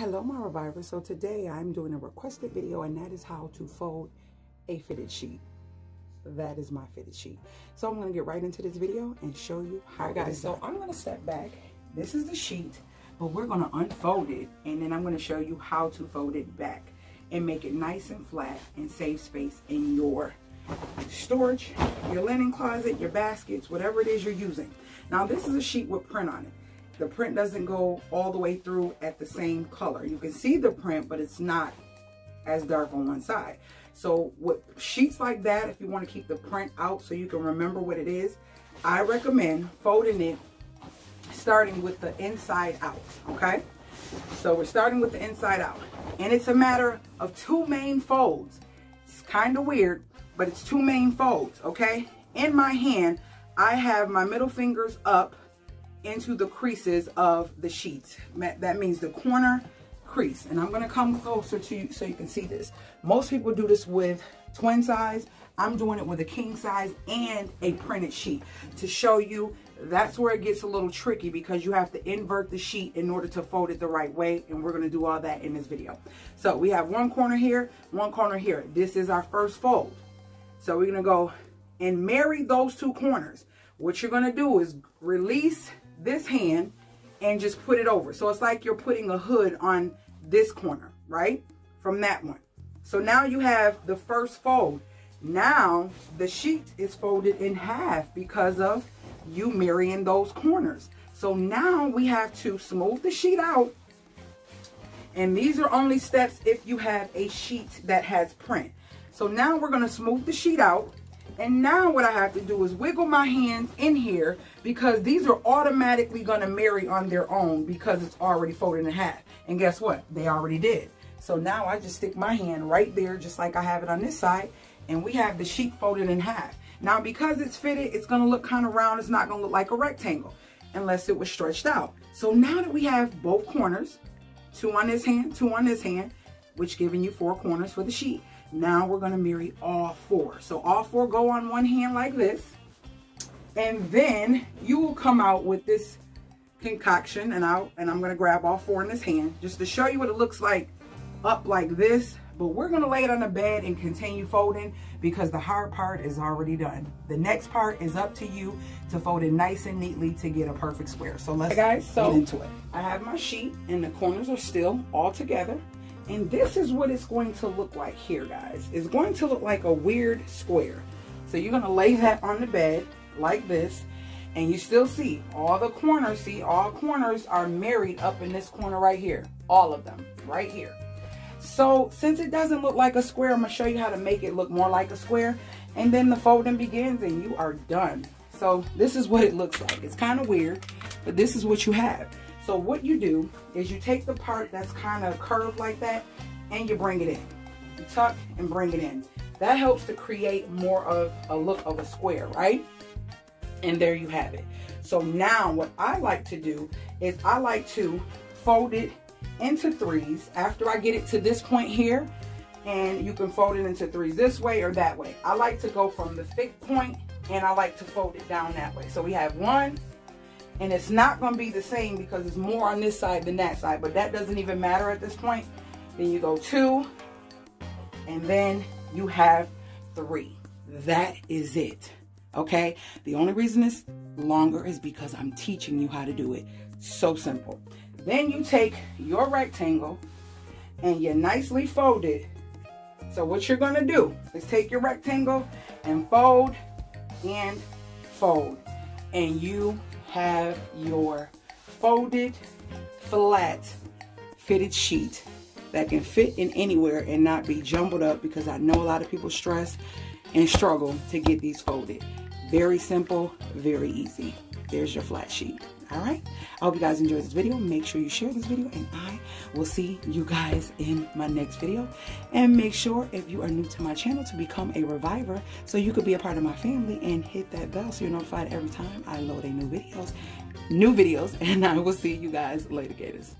Hello my reviver. So today I'm doing a requested video and that is how to fold a fitted sheet. That is my fitted sheet. So I'm going to get right into this video and show you how Alright guys, so I'm going to step back. This is the sheet, but we're going to unfold it and then I'm going to show you how to fold it back and make it nice and flat and save space in your storage, your linen closet, your baskets, whatever it is you're using. Now this is a sheet with print on it the print doesn't go all the way through at the same color. You can see the print, but it's not as dark on one side. So with sheets like that, if you want to keep the print out so you can remember what it is, I recommend folding it starting with the inside out, okay? So we're starting with the inside out. And it's a matter of two main folds. It's kind of weird, but it's two main folds, okay? In my hand, I have my middle fingers up into the creases of the sheets. That means the corner crease. And I'm going to come closer to you so you can see this. Most people do this with twin size. I'm doing it with a king size and a printed sheet to show you that's where it gets a little tricky because you have to invert the sheet in order to fold it the right way and we're going to do all that in this video. So we have one corner here, one corner here. This is our first fold. So we're going to go and marry those two corners. What you're going to do is release this hand and just put it over. So it's like you're putting a hood on this corner, right? From that one. So now you have the first fold. Now the sheet is folded in half because of you marrying those corners. So now we have to smooth the sheet out. And these are only steps if you have a sheet that has print. So now we're going to smooth the sheet out. And now what I have to do is wiggle my hands in here because these are automatically going to marry on their own because it's already folded in half. And guess what? They already did. So now I just stick my hand right there just like I have it on this side. And we have the sheet folded in half. Now because it's fitted, it's going to look kind of round. It's not going to look like a rectangle unless it was stretched out. So now that we have both corners, two on this hand, two on this hand, which giving you four corners for the sheet. Now we're going to marry all four. So all four go on one hand like this. And then you will come out with this concoction and I and I'm going to grab all four in this hand just to show you what it looks like up like this. But we're going to lay it on the bed and continue folding because the hard part is already done. The next part is up to you to fold it nice and neatly to get a perfect square. So let's hey guys, so get into it. I have my sheet and the corners are still all together. And this is what it's going to look like here, guys. It's going to look like a weird square. So you're going to lay that on the bed like this. And you still see all the corners. See, all corners are married up in this corner right here. All of them right here. So since it doesn't look like a square, I'm going to show you how to make it look more like a square. And then the folding begins and you are done. So this is what it looks like. It's kind of weird, but this is what you have. So what you do is you take the part that's kind of curved like that and you bring it in. You tuck and bring it in. That helps to create more of a look of a square, right? And there you have it. So now what I like to do is I like to fold it into threes after I get it to this point here and you can fold it into threes this way or that way. I like to go from the thick point and I like to fold it down that way. So we have one, and it's not going to be the same because it's more on this side than that side. But that doesn't even matter at this point. Then you go two. And then you have three. That is it. Okay? The only reason it's longer is because I'm teaching you how to do it. So simple. Then you take your rectangle and you nicely fold it. So what you're going to do is take your rectangle and fold and fold. And you have your folded flat fitted sheet that can fit in anywhere and not be jumbled up because I know a lot of people stress and struggle to get these folded. Very simple, very easy. There's your flat sheet. All right. I hope you guys enjoyed this video. Make sure you share this video and I will see you guys in my next video. And make sure if you are new to my channel to become a reviver so you could be a part of my family and hit that bell so you're notified every time I load a new videos, new videos. And I will see you guys later, Gators.